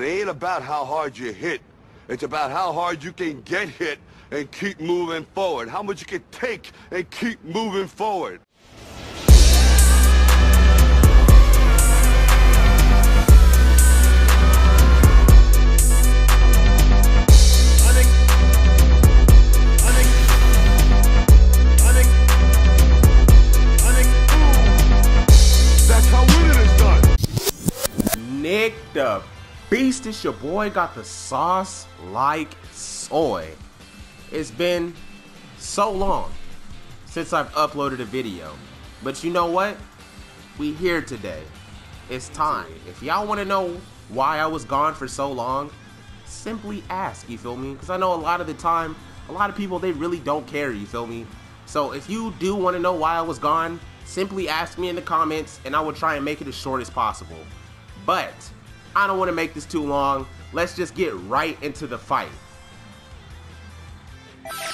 It ain't about how hard you hit. It's about how hard you can get hit and keep moving forward. How much you can take and keep moving forward. It's your boy got the sauce like soy. It's been so long since I've uploaded a video. But you know what? We here today. It's time. If y'all want to know why I was gone for so long, simply ask, you feel me? Because I know a lot of the time, a lot of people, they really don't care, you feel me? So if you do want to know why I was gone, simply ask me in the comments and I will try and make it as short as possible. But I don't want to make this too long. Let's just get right into the fight.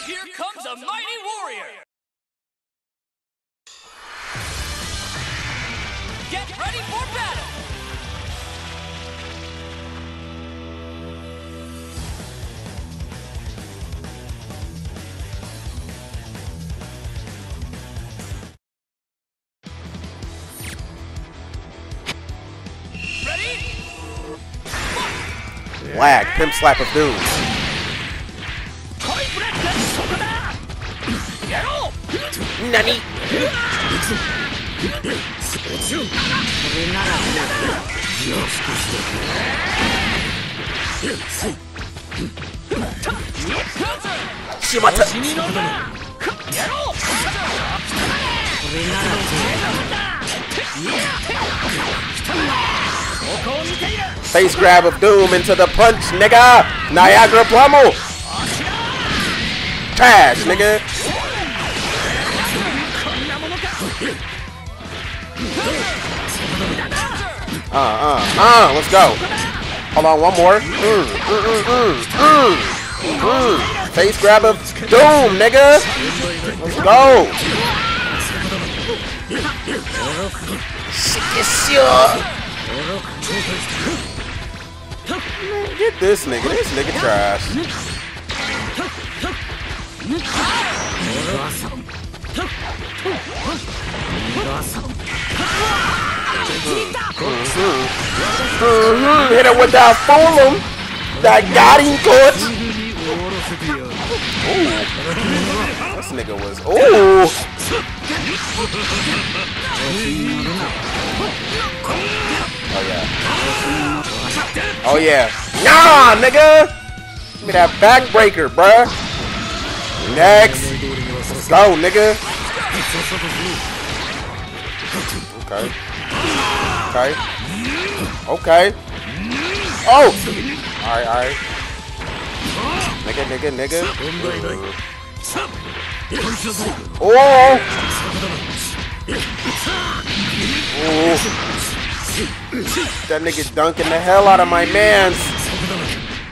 Here comes a mighty warrior! Lag, Pimp Slap of Doom. Nani? Shimata! Yeah! Face grab of doom into the punch, nigga! Niagara Pummel! Trash, nigga! Uh, uh, uh, let's go. Hold on, one more. Mm, mm, mm, mm, mm, mm. Face grab of doom, nigga! Let's go! Get this nigga. This nigga trash. Mhm, Hit it with that Fulham. That guiding torch. Ooh. This nigga was. Ooh. Oh yeah. Nah, nigga. Give me that backbreaker, bruh. Next. Let's go, nigga. Okay. Okay. Okay. Oh! Alright, alright. Nigga, nigga, nigga. Oh! Oh! That nigga dunking the hell out of my mans.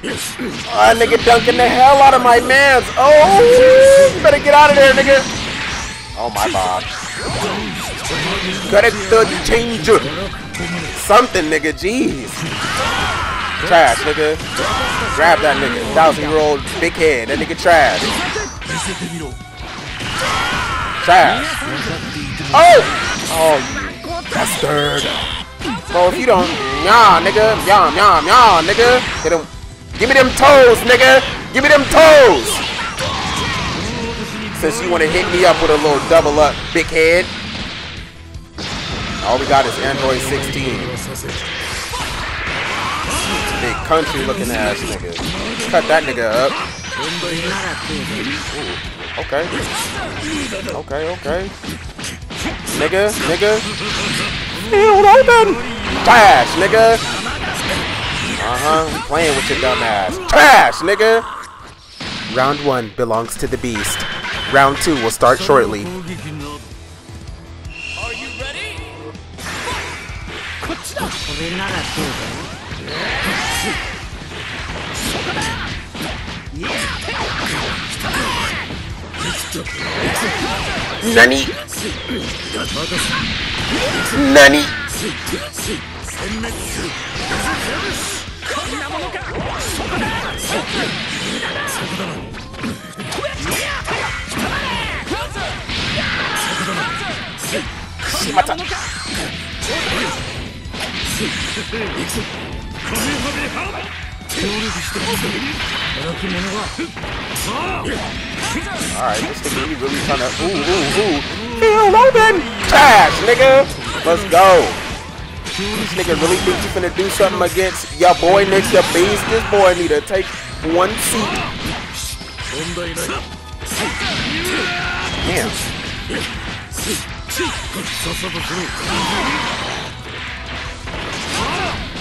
Oh, that nigga dunking the hell out of my mans. Oh! Better get out of there, nigga. Oh my god. The changer. Something, nigga. Jeez. Trash, nigga. Grab that nigga. Thousand year old big head. That nigga trash. Trash. Oh! Oh, you bastard. Bro, if you don't, nah, nigga, yum, yum, yum, nigga. Get him. Give me them toes, nigga. Give me them toes. Since you want to hit me up with a little double up, big head. All we got is Android 16. Big country looking ass nigga. Cut that nigga up. Ooh, Okay. Okay, okay. Nigga, nigga. Field open! Trash, nigga! Uh-huh, playing with your dumb ass. Trash, nigga! Round one belongs to the beast. Round two will start shortly. Are you all right, this the baby really trying to ooh ooh ooh. Feel open! Trash, nigga! Let's go! This nigga really think you finna do something against your boy Nick the Beast? This boy need to take one seat. Damn. This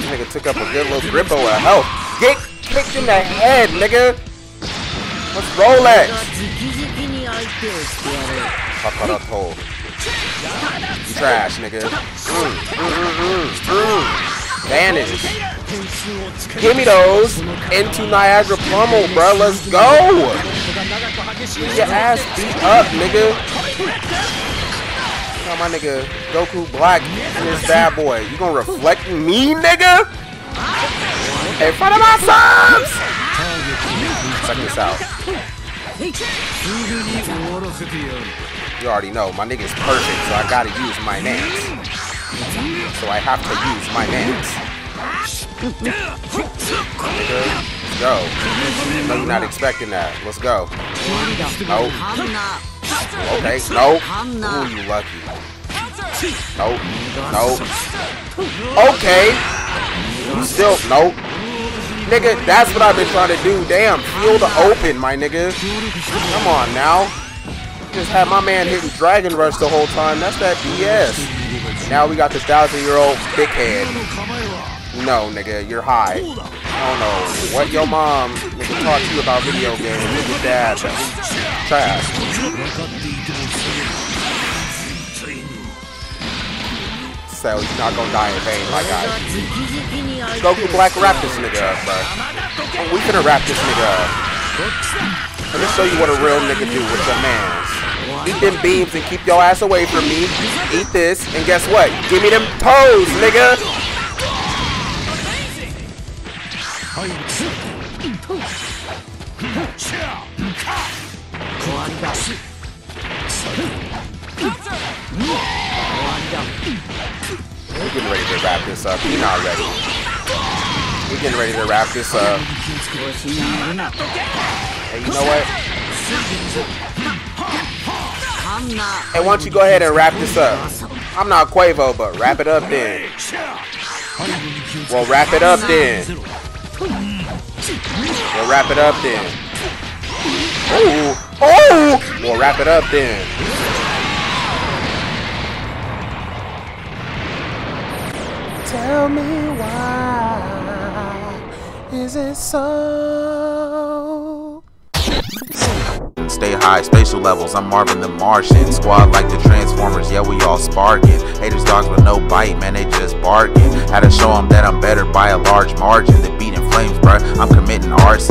nigga took up a good little grip on of health. Get kicked in the head, nigga. Let's roll that. You trash, nigga. Mm, mm, mm, mm, mm. Vanish. Give me those into Niagara Pummel, bro. Let's go. Get your ass beat up, nigga. Now my nigga Goku Black and this bad boy. You gonna reflect me, nigga? In front of my subs! Check this out. You already know, my nigga's perfect, so I gotta use my nans. So I have to use my nans. Let's go. No, you're not expecting that. Let's go. Nope. Okay, nope. Ooh, you lucky. Nope. Nope. Okay. Still, nope. Nigga, that's what I've been trying to do. Damn, feel the open, my nigga. Come on now. Just had my man hitting Dragon Rush the whole time. That's that BS. Now we got the thousand year old big head. No, nigga, you're high. I don't know what your mom nigga taught you about video games. Your dad, trash. So oh, you're not gonna die in vain, my guy. Goku Black, wrap this nigga up, bro. Oh, we finna wrap this nigga up. Let me show you what a real nigga do with your mans. Eat them beams and keep your ass away from me. Eat this, and guess what? Give me them toes, nigga. We're getting ready to wrap this up. You're not ready. We're getting ready to wrap this up. Hey, you know what? Hey, why don't you go ahead and wrap this up? I'm not Quavo, but wrap it up then. Well, wrap it up then. Well, wrap it up then. Oh, oh! Well, wrap it up then. Tell me why is it so? Stay high, spatial levels. I'm Marvin the Martian. Squad like the Transformers, yeah, we all sparking. Haters, dogs with no bite, man, they just barking. Had to show them that I'm better by a large margin. The beat in flames, bruh. I'm committing arson.